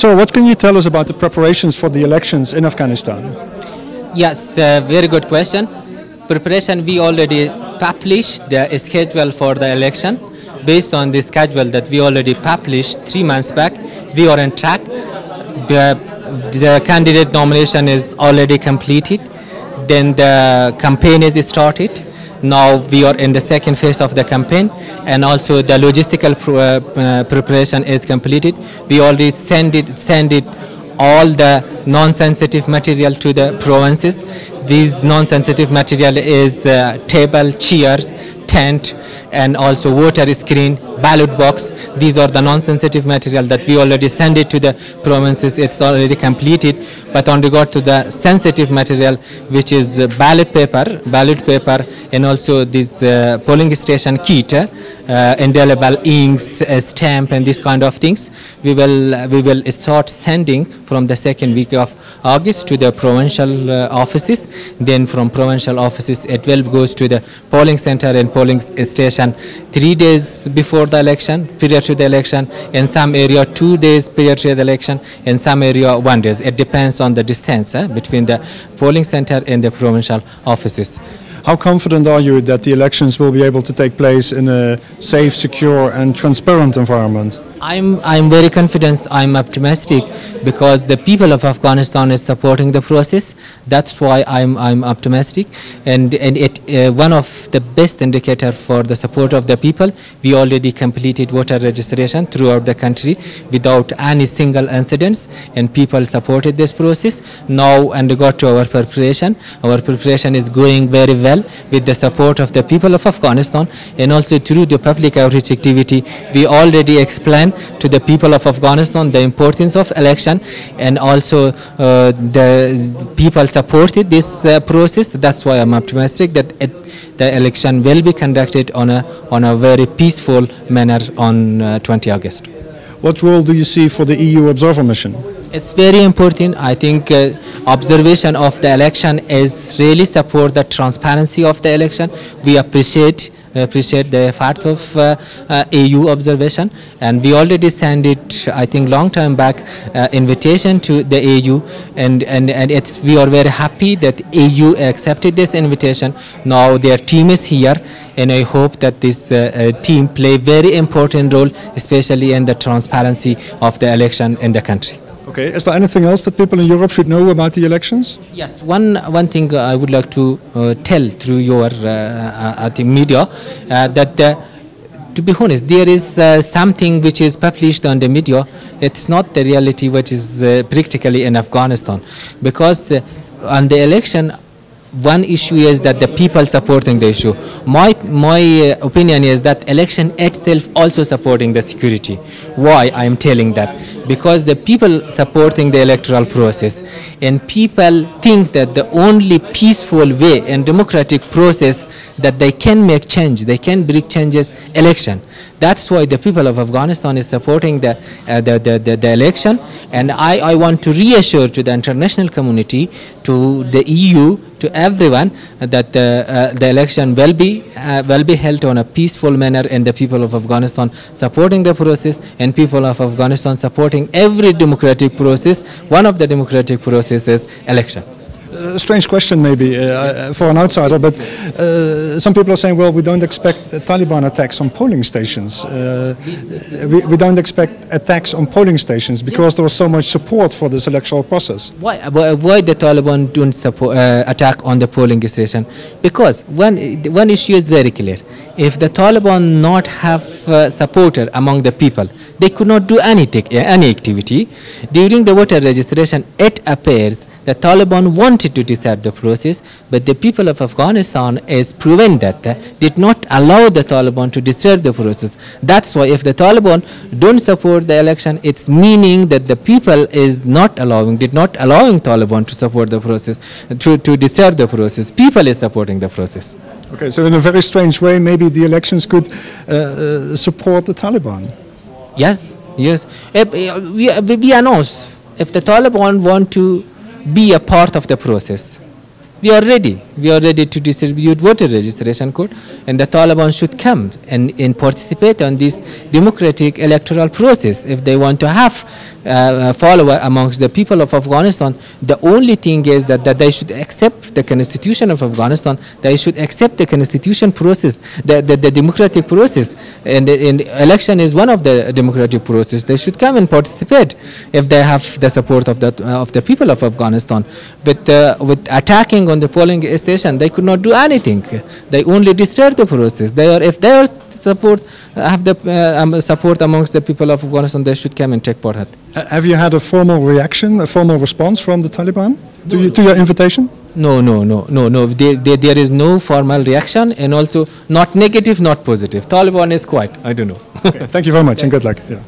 So, what can you tell us about the preparations for the elections in Afghanistan? Yes, uh, very good question. Preparation, we already published the schedule for the election. Based on the schedule that we already published three months back, we are on track. The, the candidate nomination is already completed. Then the campaign is started. Now we are in the second phase of the campaign and also the logistical pro, uh, uh, preparation is completed. We already send it, send it all the non-sensitive material to the provinces. These non-sensitive material is uh, table, chairs, tent and also voter screen, ballot box. These are the non-sensitive material that we already send it to the provinces. It's already completed. But on regard to the sensitive material, which is ballot paper, ballot paper, and also this uh, polling station kit, uh, indelible inks, uh, stamp, and these kind of things, we will we will start sending from the second week of August to the provincial uh, offices. Then from provincial offices, it will goes to the polling center and polling station three days before the election, prior to the election. In some area, two days prior to the election. In some area, one days. It depends on the distance eh, between the polling center and the provincial offices. How confident are you that the elections will be able to take place in a safe, secure, and transparent environment? I'm I'm very confident. I'm optimistic because the people of Afghanistan is supporting the process. That's why I'm I'm optimistic, and and it uh, one of the best indicator for the support of the people. We already completed voter registration throughout the country without any single incidents, and people supported this process. Now, and regard to our preparation, our preparation is going very well with the support of the people of Afghanistan, and also through the public outreach activity. We already explained to the people of Afghanistan the importance of election and also uh, the people supported this uh, process. That's why I'm optimistic that it, the election will be conducted on a, on a very peaceful manner on uh, 20 August. What role do you see for the EU observer mission? It's very important. I think uh, observation of the election is really support the transparency of the election. We appreciate appreciate the effort of uh, uh, EU observation and we already sent it I think long time back uh, invitation to the EU and, and, and it's we are very happy that EU accepted this invitation now their team is here and I hope that this uh, uh, team play very important role especially in the transparency of the election in the country. Okay, is there anything else that people in Europe should know about the elections? Yes, one one thing I would like to uh, tell through your uh, I think media uh, that uh, to be honest, there is uh, something which is published on the media. It's not the reality which is uh, practically in Afghanistan, because on the election one issue is that the people supporting the issue. My my uh, opinion is that election itself also supporting the security. Why I am telling that? Because the people supporting the electoral process and people think that the only peaceful way and democratic process that they can make change, they can bring changes, election. That's why the people of Afghanistan is supporting the, uh, the, the, the, the, election. And I, I want to reassure to the international community, to the EU, to everyone that the, uh, the election will be, uh, will be held on a peaceful manner and the people of Afghanistan supporting the process and people of Afghanistan supporting every democratic process. One of the democratic processes election a strange question maybe uh, uh, for an outsider, but uh, some people are saying, well, we don't expect Taliban attacks on polling stations. We, we, don't expect attacks on polling stations because there was so much support for this electoral process. Why, why the Taliban don't support, attack on the polling station? Because one, one issue is very clear. If the Taliban not have uh, supporter among the people, they could not do anything, any activity. During the voter registration, it appears the Taliban wanted to disrupt the process, but the people of Afghanistan is proven that uh, did not allow the Taliban to disturb the process. That's why if the Taliban don't support the election, it's meaning that the people is not allowing, did not allowing Taliban to support the process, to, to disturb the process. People is supporting the process. Okay, so in a very strange way, maybe the elections could uh, uh, support the Taliban. Yes, yes. We, we announce if the Taliban want to be a part of the process. We are ready. We are ready to distribute voter registration code and the Taliban should come and, and participate on this democratic electoral process if they want to have uh, follower amongst the people of Afghanistan. The only thing is that, that they should accept the constitution of Afghanistan. They should accept the constitution process, the, the, the democratic process. And, and election is one of the democratic process. They should come and participate if they have the support of the, uh, of the people of Afghanistan. But uh, with attacking on the polling station, they could not do anything. They only disturb the process. They are, if they are support have the uh, um, support amongst the people of Afghanistan, they should come and take part. Have you had a formal reaction, a formal response from the Taliban to, you, to your invitation? No, no, no, no, no. There, there, there is no formal reaction, and also not negative, not positive. Taliban is quiet. I don't know. okay, thank you very much, and good luck. Yeah.